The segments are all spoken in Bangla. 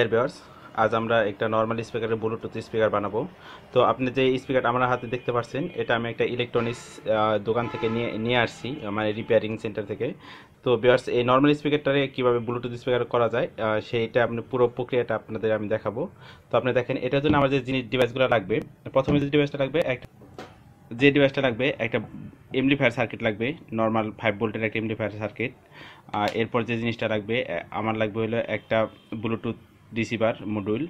ডিয়ার বিয়ার্স আজ আমরা একটা নর্মাল স্পিকারের ব্লুটুথ স্পিকার বানাবো। তো আপনি যে স্পিকার আমার হাতে দেখতে পাচ্ছেন, এটা আমি একটা ইলেকট্রনিক্স দোকান থেকে নিয়ে নিয়ে আসছি মানে রিপেয়ারিং সেন্টার থেকে। তো বিয়ার্স এই নর্মাল স্পিকারটারে কীভাবে ব্লুটুথ স্পিকার করা যায় সেইটা আপনি পুরো প্রক্রিয়াটা আপনাদের আমি দেখাবো। তো আপনি দেখেন, এটার জন্য আমার যে জিনিস ডিভাইসগুলো লাগবে, প্রথমে যে ডিভাইসটা লাগবে, একটা, যে ডিভাইসটা লাগবে, একটা এমপ্লিফায়ার সার্কিট লাগবে নর্মাল ফাইভ ভোল্টের একটা এমপ্লিফায়ার সার্কিট এরপর যে জিনিসটা লাগবে আমার লাগবে হলো একটা ব্লুটুথ রিসিভার মডিউল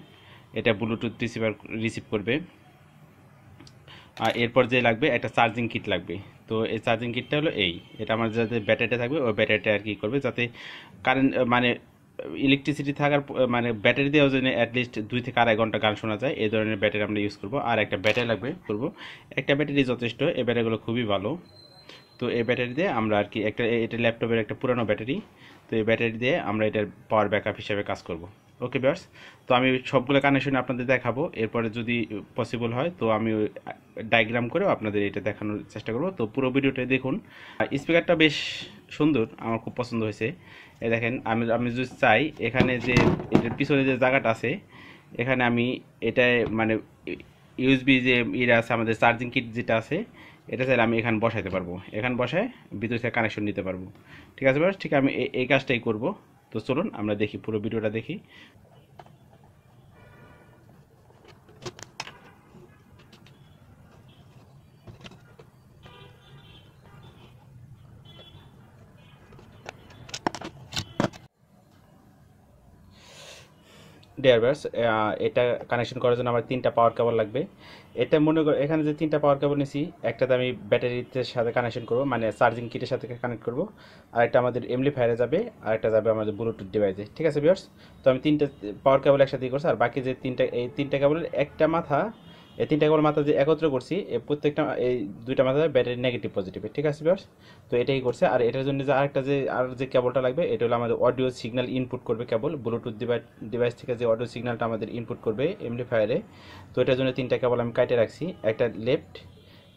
এটা ব্লুটুথ রিসিভার রিসিভ করবে। আর এরপর যে লাগবে, একটা চার্জিং কিট লাগবে। তো এই চার্জিং কিটটা হলো এই। এটা আমার যাতে ব্যাটারিটা থাকবে, ওই ব্যাটারিটা আর কি করবে, যাতে কারেন্ট মানে ইলেকট্রিসিটি থাকার মানে ব্যাটারি দেওয়ার জন্য অ্যাটলিস্ট দুই থেকে আড়াই ঘণ্টা গান শোনা যায়। এই ধরনের ব্যাটারি আমরা ইউজ করব। আর একটা ব্যাটারি লাগবে, করব। একটা ব্যাটারি যথেষ্ট, এই ব্যাটারিগুলো খুবই ভালো। তো এই ব্যাটারি দিয়ে আমরা আর কি একটা এটা ল্যাপটপের একটা পুরানো ব্যাটারি তো এই ব্যাটারি দিয়ে আমরা এটার পাওয়ার ব্যাকআপ হিসাবে কাজ করব। ওকে বিয়ার্স তো আমি সবগুলো কানেকশন আপনাদের দেখাবো। এরপরে যদি পসিবল হয়, তো আমি ডায়াগ্রাম করেও আপনাদের এটা দেখানোর চেষ্টা করব। তো পুরো ভিডিওটা দেখুন। স্পিকারটা বেশ সুন্দর, আমার খুব পছন্দ হয়েছে। এই দেখেন, আমি আমি যদি চাই, এখানে যে, এটার পিছনে যে জায়গাটা আছে, এখানে আমি এটা মানে ইউএসবি যে ইরা আছে, আমাদের চার্জিং কিট যেটা আছে, এটা চাইলে আমি এখানে বসাইতে পারব। এখানে বসায় ভিতর কানেকশন নিতে পারব। ঠিক আছে ঠিক আমি এই কাজটাই করব। তো চলুন আমরা দেখি পুরো ভিডিওটা দেখি। ডিয়ার বার্স এটা কানেকশন করার জন্য আমার তিনটা পাওয়ার কেবল লাগবে। এটা মনে করো, এখানে যে তিনটা পাওয়ার কেবল নিয়েছি একটাতে আমি ব্যাটারিতে সাথে কানেকশন করব মানে চার্জিং কিটের সাথে কানেক্ট করব। আর একটা আমাদের এমলি ফায়ারে যাবে আর একটা যাবে আমাদের ব্লুটুথ ডিভাইসে ঠিক আছে বিয়ার্স তো আমি তিনটা পাওয়ার কেবল একসাথে করছি, আর বাকি যে তিনটা, এই তিনটা কেবলের একটা মাথা এই তিনটা কেবল মাথা যে একত্র করছি প্রত্যেকটা, এই দুইটা মাথা ব্যাটারি নেগেটিভ পজিটিভ ঠিক আছে বিয়ার্স তো এটাই করছে। আর এটার জন্য যে আরেকটা যে, আর যে কেবলটা লাগবে, এটা হলো আমাদের অডিও সিগন্যাল ইনপুট করবে কেবল। ব্লুটুথ ডিভাইস থেকে যে অডিও সিগন্যালটা আমাদের ইনপুট করবে এমপ্লিফায়ারে তো এটার জন্য তিনটা কেবল আমি কাটে রাখছি। একটা লেফট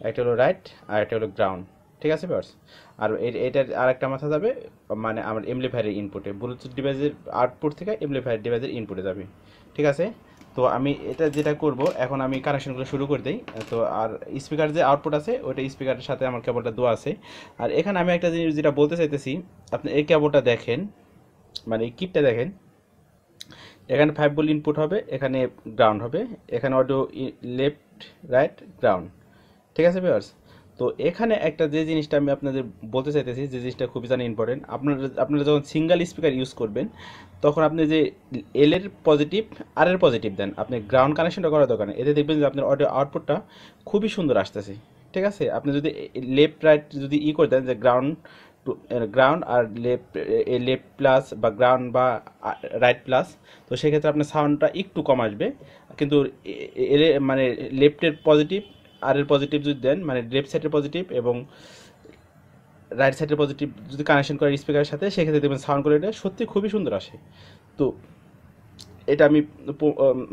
একটা হলো রাইট আর একটা হলো গ্রাউন্ড ঠিক আছে বাস আর এটার আর একটা মাথা যাবে মানে আমার এমপ্লিফায়ারের ইনপুটে ব্লুটুথ ডিভাইসের আউটপুট থেকে এমপ্লিফায়ার ডিভাইসের ইনপুটে যাবে। ঠিক আছে? তো আমি এটা যেটা করব, এখন আমি কানেকশনগুলো শুরু করে দিই। তো আর স্পিকার যে আউটপুট আছে, ওইটা স্পিকারের সাথে আমার কেবলটা দেওয়া আছে। আর এখানে আমি একটা জিনিস যেটা বলতে চাইতেছি, আপনি এই কেবলটা দেখেন মানে এই কিটটা দেখেন। এখানে ফাইভ বল ইনপুট হবে, এখানে গ্রাউন্ড হবে, এখানে অডিও লেফট রাইট গ্রাউন্ড ঠিক আছে ভিউয়ার্স তো এখানে একটা যে জিনিসটা আমি আপনাদের বলতে চাইতেছি, যে জিনিসটা খুবই জানি ইম্পর্টেন্ট আপনারা আপনারা যখন সিঙ্গেল স্পিকার ইউজ করবেন, তখন আপনি যে এল এর পজিটিভ আর এর পজিটিভ দেন। আপনি গ্রাউন্ড কানেকশনটা করার দরকার এতে দেখবেন যে আপনার অডিও আউটপুটটা খুবই সুন্দর আসতেছে। ঠিক আছে? আপনি যদি লেফট রাইট যদি ই করে দেন, যে গ্রাউন্ড গ্রাউন্ড আর লেফট লেফট প্লাস বা গ্রাউন্ড বা রাইট প্লাস তো সেক্ষেত্রে আপনার সাউন্ডটা একটু কম আসবে। কিন্তু এ- এ- এ- মানে লেফটের পজিটিভ আর এর পজিটিভ যদি দেন মানে লেফট সাইডের পজিটিভ এবং রাইট সাইডের পজিটিভ যদি কানেকশন করেন স্পিকারের সাথে, সেক্ষেত্রে দেখবেন সাউন্ড কোয়ালিটি সত্যি খুবই সুন্দর আসে। তো এটা আমি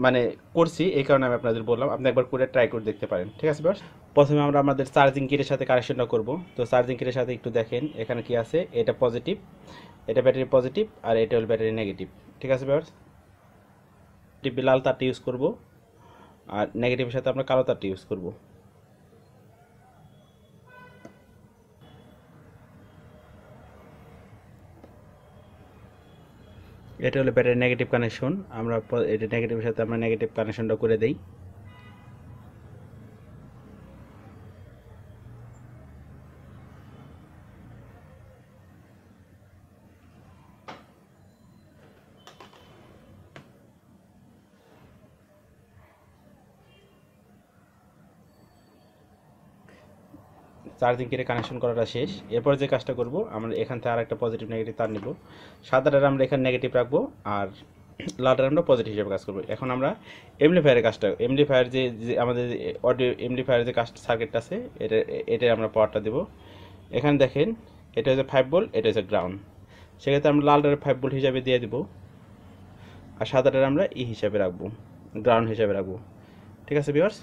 মানে করছি, এই কারণে আমি আপনাদের বললাম, আপনি একবার করে ট্রাই করে দেখতে পারেন। ঠিক আছে বাস প্রথমে আমরা আমাদের চার্জিং কিটের সাথে কানেকশনটা করব। তো চার্জিং কিটের সাথে একটু দেখেন, এখানে কি আছে? এটা পজিটিভ এটা ব্যাটারি পজিটিভ আর এটা হল ব্যাটারি নেগেটিভ ঠিক আছে বাস লাল তারটা ইউজ করব, আর নেগেটিভের সাথে আমরা কালো তারটা ইউজ করব। এটা হলো ব্যাটারি নেগেটিভ কানেকশন আমরা এটা নেগেটিভের সাথে আমরা নেগেটিভ কানেকশনটা করে দেই। চার্জিং কিটে কানেকশন করাটা শেষ। এরপর যে কাজটা করব, আমরা এখান থেকে আর একটা পজিটিভ নেগেটিভ তার নেব। সাদাটার আমরা এখানে নেগেটিভ রাখব আর লালটার আমরা পজিটিভ হিসেবে কাজ করব। এখন আমরা এমপ্লিফায়ারের কাজটা এমপ্লিফায়ার যে আমাদের অডিও এমপ্লিফায়ারের যে কাজ সার্কিটটা আছে, এটা এটা আমরা পাওয়ারটা দেবো। এখানে দেখেন, এটা হচ্ছে ফাইভ ভোল্ট এটা হচ্ছে গ্রাউন্ড সেক্ষেত্রে আমরা লালটার ফাইভ ভোল্ট হিসাবে দিয়ে দেবো। আর সাদাটার আমরা ই হিসাবে রাখব গ্রাউন্ড হিসাবে রাখব। ঠিক আছে বিয়ার্স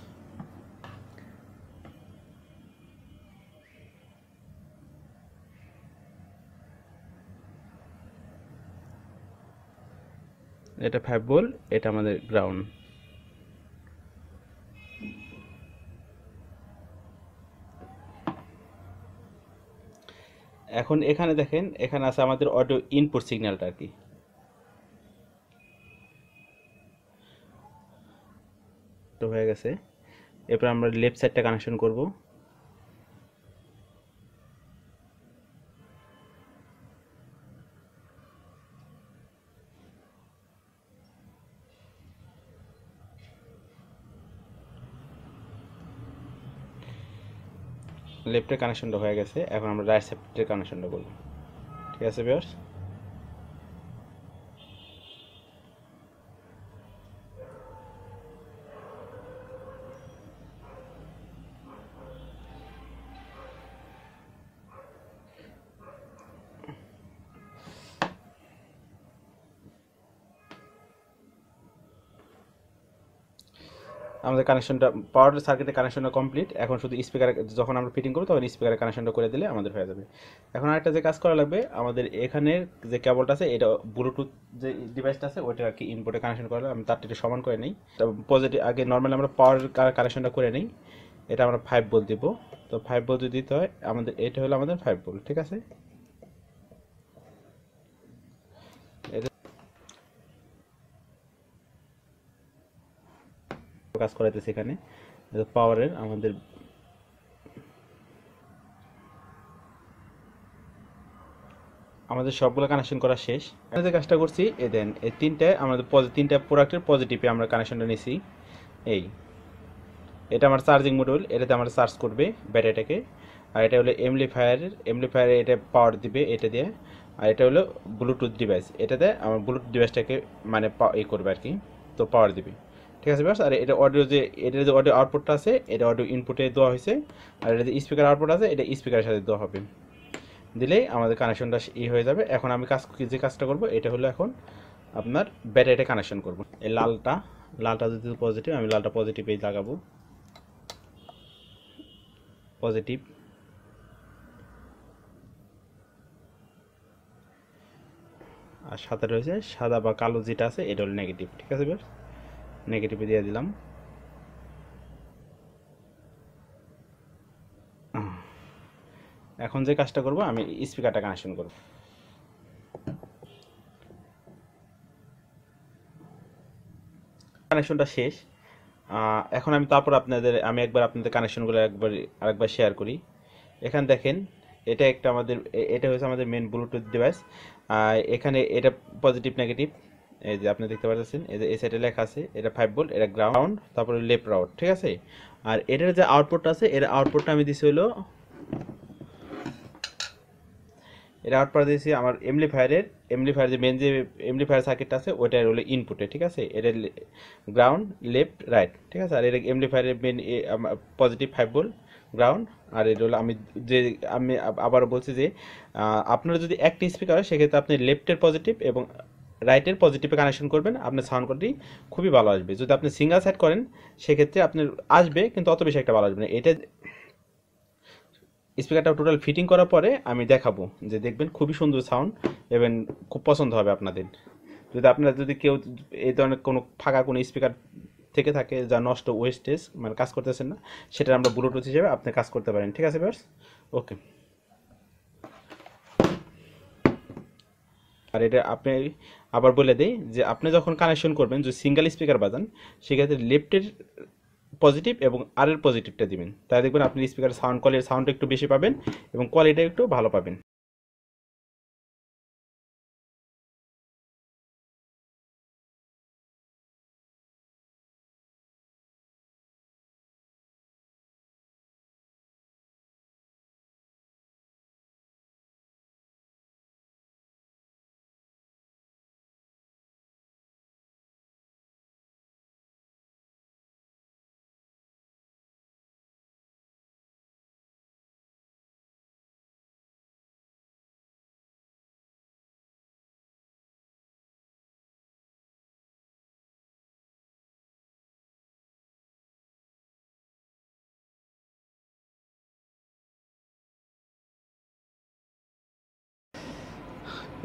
এটা ফাইভ বল এটা আমাদের গ্রাউন্ড এখন এখানে দেখেন, এখানে আছে আমাদের অডিও ইনপুট সিগন্যালটা আর কি। তো হয়ে গেছে। এরপর আমরা লেফট সাইডটা কানেকশন করব। লেফটের কানেকশনটা হয়ে গেছে এখন আমরা রাইট সাইডের কানেকশনটা করব। ঠিক আছে ভিউয়ার্স আমাদের কানেকশনটা পাওয়ার সার্কিটের কানেকশনটা কমপ্লিট এখন শুধু স্পিকার যখন আমরা ফিটিং করব তখন স্পিকারের কানেকশনটা করে দিলে আমাদের হয়ে যাবে। এখন আরেকটা যে কাজ করা লাগবে, আমাদের এখানের যে কেবলটা আছে, এটা ব্লুটুথ যে ডিভাইসটা আছে, ওইটা আর কি ইনপুটে কানেকশন করা আমি তারটা সমান করে নিই। পজিটিভ আগে নর্মালি আমরা পাওয়ার কানেকশনটা করে নিই। এটা আমরা ফাইভ বোল্ট দিব। তো ফাইভ বোল্ট যদি দিতে হয়, আমাদের, এটা হলো আমাদের ফাইভ বোল্ট ঠিক আছে? কাজ করাইতেছে এখানে। পাওয়ারের আমাদের আমাদের সবগুলো কানেকশন করা শেষ। আমি যে কাজটা করছি, এ দেন এই তিনটে, আমাদের তিনটা প্রোডাক্টের পজিটিভে আমরা কানেকশনটা নিছি। এই, এটা আমার চার্জিং মডিউল এটাতে আমরা চার্জ করবে ব্যাটারিটাকে আর এটা হলো এমলিফায়ারের এমলিফায়ারে এটা পাওয়ার দিবে এটা দিয়ে। আর এটা হলো ব্লুটুথ ডিভাইস এটাতে আমার ব্লুটুথ ডিভাইসটাকে মানে ই করবে আর কি, তো পাওয়ার দিবে। ঠিক আছে ব্যাস আর এটা অডিও যে এটার যে অডিও আউটপুটটা আছে, এটা অডিও ইনপুটে দেওয়া হয়েছে। আর এটা যে স্পিকার আউটপুট আছে, এটা স্পিকারের সাথে দেওয়া হবে। দিলেই আমাদের কানেকশনটা ই হয়ে যাবে। এখন আমি কাজ, যে কাজটা করব, এটা হলো এখন আপনার ব্যাটারিটা কানেকশন করব। এই লালটা লালটা যদি পজিটিভ আমি লালটা পজিটিভেই লাগাবো। পজিটিভ আর সাথে রয়েছে সাদা বা কালো যেটা আছে, এটা হলো নেগেটিভ ঠিক আছে বেশ নেগেটিভে দিয়ে দিলাম। এখন যে কাজটা করব, আমি স্পিকারটা কানেকশন করব। কানেকশনটা শেষ। এখন আমি তারপর আপনাদের, আমি একবার আপনাদের কানেকশনগুলো একবার, আরেকবার শেয়ার করি। এখানে দেখেন, এটা একটা আমাদের এটা হচ্ছে আমাদের মেন ব্লুটুথ ডিভাইস এখানে এটা পজিটিভ নেগেটিভ এই যে আপনি দেখতে পাচ্ছেন এই যে এই সাইডে লেখা আছে, এটা ফাইভ ভোল্ট এটা গ্রাউন্ড তারপরে লেফট রাউট ঠিক আছে? আর এটার যে আউটপুটটা আছে, এর আউটপুটটা আমি দিছি হলো এটা আউটপুট দিয়েছি আমার এমলিফায়ারের এমলিফায়ার যে মেন যে এমলিফায়ার সার্কিটটা আছে ওইটা হলো ইনপুটে ঠিক আছে? এটা গ্রাউন্ড লেফট রাইট ঠিক আছে? আর এটা এমলিফায়ারের main positive five volt ground আর এটা হলো আমি যে, আমি আবার বলছি যে আপনার যদি একটি স্পিকার হয়, সেক্ষেত্রে আপনি লেফটের পজিটিভ এবং রাইটের পজিটিভে কানেকশন করবেন, আপনার সাউন্ড কোয়ালিটি খুবই ভালো আসবে। যদি আপনি সিঙ্গেল সাইড করেন, সেক্ষেত্রে আপনার আসবে, কিন্তু অত বেশি একটা ভালো আসবে না। এটা স্পিকারটা টোটাল ফিটিং করার পরে আমি দেখাবো যে দেখবেন খুবই সুন্দর সাউন্ড এবং খুব পছন্দ হবে আপনাদের। যদি আপনারা, যদি কেউ এই ধরনের কোনো ফাঁকা কোনো স্পিকার থেকে থাকে যা নষ্ট ওয়েস্টেজ মানে কাজ করতেছেন না সেটা আমরা ব্লুটুথ হিসেবে আপনি কাজ করতে পারেন। ঠিক আছে ব্যাস ওকে আর এটা আপনি আবার বলে দেই যে আপনি যখন কানেকশন করবেন, যদি সিঙ্গেল স্পিকার বাজান, সেক্ষেত্রে লেফটের পজিটিভ এবং আরের পজিটিভটা দিবেন। তাই দেখবেন আপনি স্পিকার সাউন্ড কোয়ালিটির সাউন্ডটা একটু বেশি পাবেন এবং কোয়ালিটি একটু ভালো পাবেন।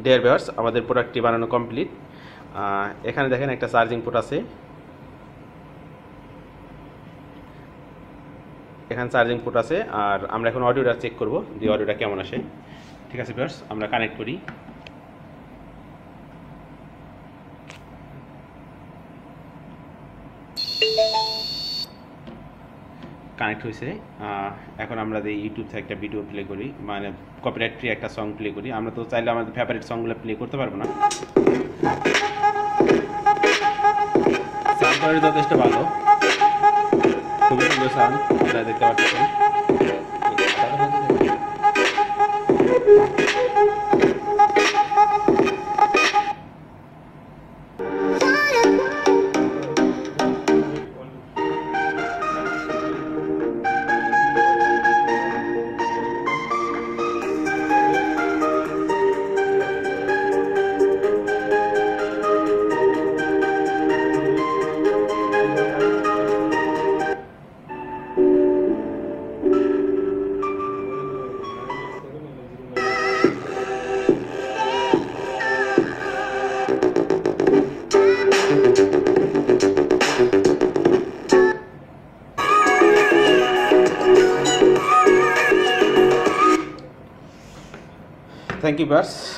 ডিয়ার বেয়ার্স আমাদের প্রোডাক্টটি বানানো কমপ্লিট এখানে দেখেন একটা চার্জিং পোর্ট আছে। এখানে চার্জিং পোর্ট আছে, আর আমরা এখন অডিওটা চেক করব, দিয়ে অডিওটা কেমন আসে। ঠিক আছে বেয়ার্স আমরা কানেক্ট করি। কানেক্ট হয়েছে। এখন আমরা যে ইউটিউব থেকে একটা ভিডিও প্লে করি মানে কপিরাইট একটা সং প্লে করি, আমরা তো চাইলে আমাদের ফেভারিট সংগুলো প্লে করতে পারব না। যথেষ্ট ভালো। খুবই সুন্দর সাউন্ড আপনারা দেখতে পাচ্ছেন। thank you bars